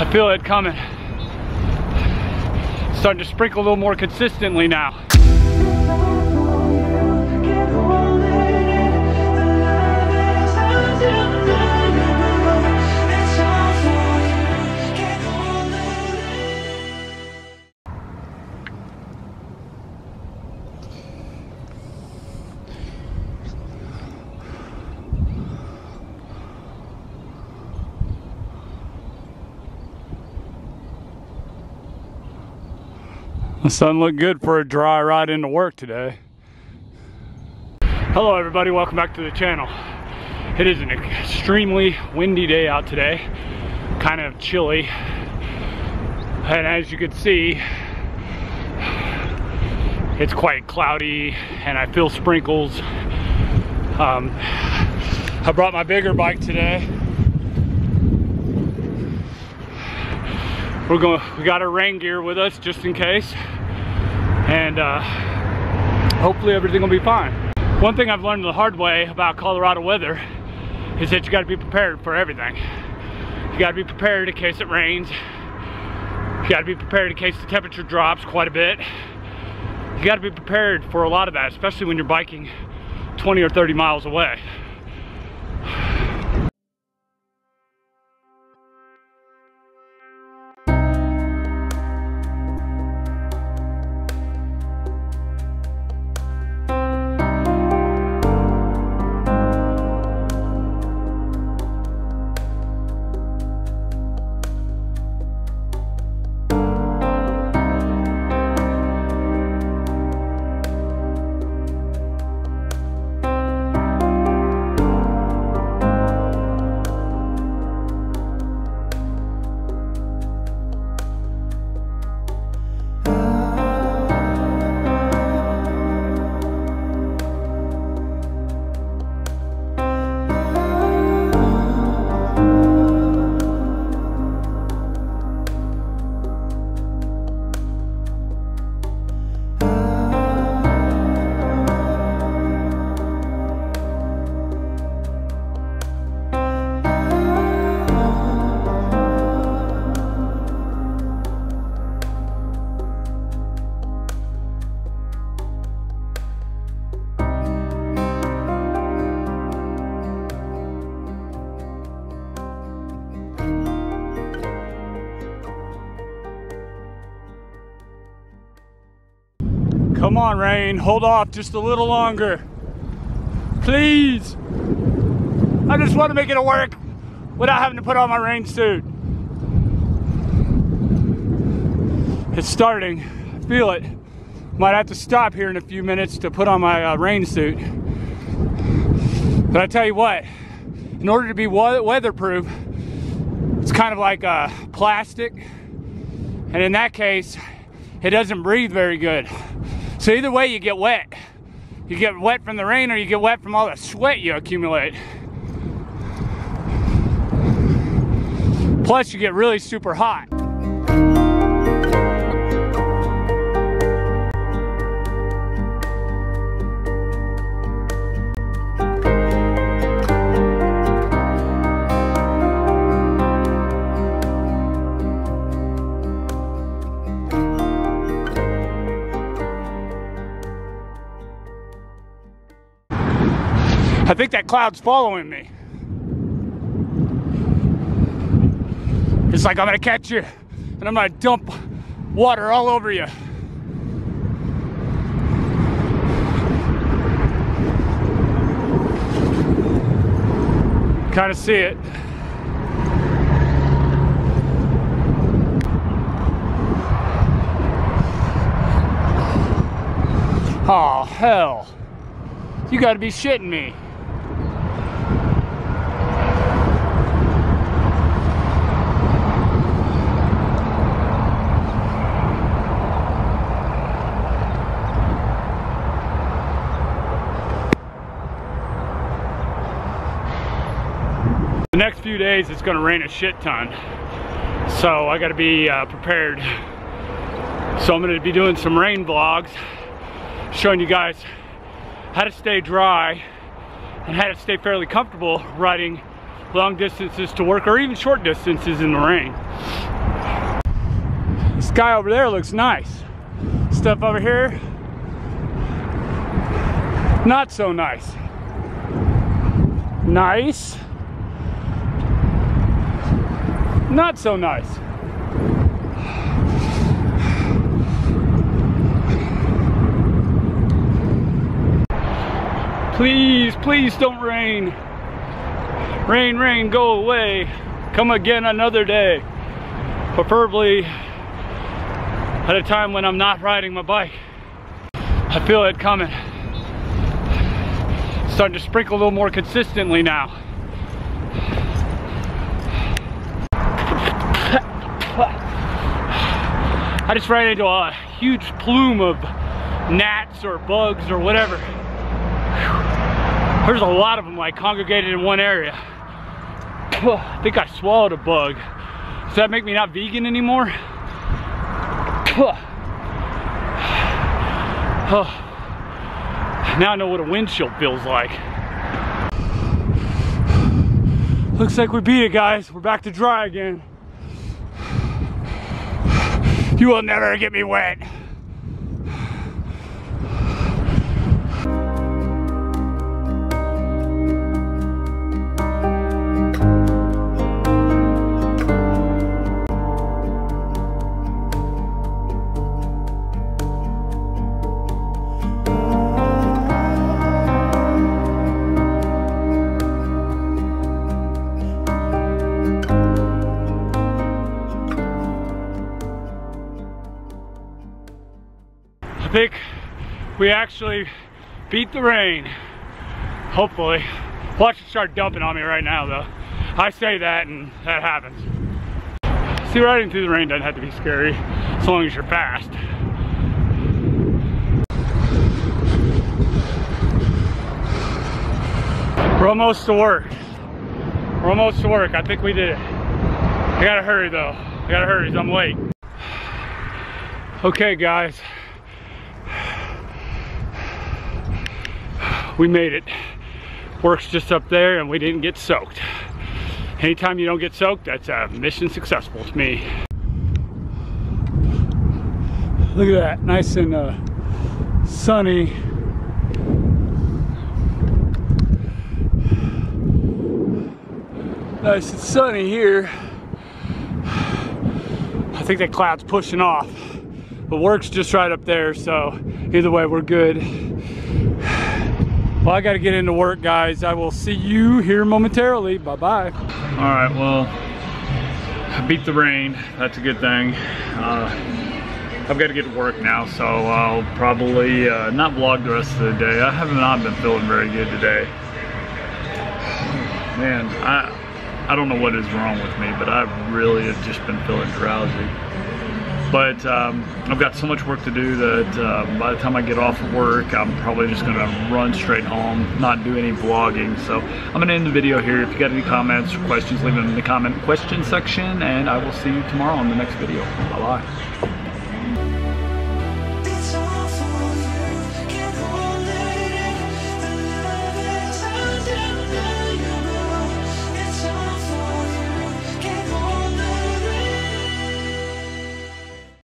I feel it coming. Starting to sprinkle a little more consistently now. The sun looked good for a dry ride into work today. Hello everybody, welcome back to the channel. It is an extremely windy day out today, kind of chilly. And as you can see, it's quite cloudy and I feel sprinkles. Um, I brought my bigger bike today. We're going, we got our rain gear with us just in case and uh, hopefully everything will be fine. One thing I've learned the hard way about Colorado weather is that you gotta be prepared for everything. You gotta be prepared in case it rains. You gotta be prepared in case the temperature drops quite a bit. You gotta be prepared for a lot of that, especially when you're biking 20 or 30 miles away. Come on, rain. Hold off just a little longer. Please. I just want to make it work without having to put on my rain suit. It's starting. I feel it. Might have to stop here in a few minutes to put on my uh, rain suit. But I tell you what, in order to be weatherproof, it's kind of like uh, plastic. And in that case, it doesn't breathe very good. So either way, you get wet. You get wet from the rain or you get wet from all the sweat you accumulate. Plus, you get really super hot. I think that cloud's following me. It's like I'm gonna catch you and I'm gonna dump water all over you. Kind of see it. Oh, hell. You gotta be shitting me. Next few days it's gonna rain a shit ton. So I gotta be uh, prepared. So I'm gonna be doing some rain vlogs, showing you guys how to stay dry and how to stay fairly comfortable riding long distances to work or even short distances in the rain. The sky over there looks nice. Stuff over here, not so nice. Nice. Not so nice. Please, please don't rain. Rain, rain, go away. Come again another day. Preferably at a time when I'm not riding my bike. I feel it coming. Starting to sprinkle a little more consistently now. I just ran into a huge plume of gnats or bugs or whatever. There's a lot of them like congregated in one area. I think I swallowed a bug. Does that make me not vegan anymore? Now I know what a windshield feels like. Looks like we beat it, guys. We're back to dry again. You will never get me wet. Think we actually beat the rain. Hopefully. Watch it start dumping on me right now though. I say that and that happens. See, riding through the rain doesn't have to be scary as long as you're fast. We're almost to work. We're almost to work. I think we did it. I gotta hurry though. I gotta hurry, I'm late. Okay guys, we made it. Works just up there and we didn't get soaked. Anytime you don't get soaked, that's a mission successful to me. Look at that, nice and uh, sunny. Nice and sunny here. I think that cloud's pushing off. But work's just right up there, so either way, we're good. Well, I gotta get into work, guys. I will see you here momentarily. Bye-bye. All right, well, I beat the rain. That's a good thing. Uh, I've got to get to work now, so I'll probably uh, not vlog the rest of the day. I have not been feeling very good today. Man, I I don't know what is wrong with me, but I really have just been feeling drowsy. But um, I've got so much work to do that uh, by the time I get off of work, I'm probably just gonna run straight home, not do any vlogging. So I'm gonna end the video here. If you got any comments or questions, leave them in the comment question section, and I will see you tomorrow on the next video. Bye-bye.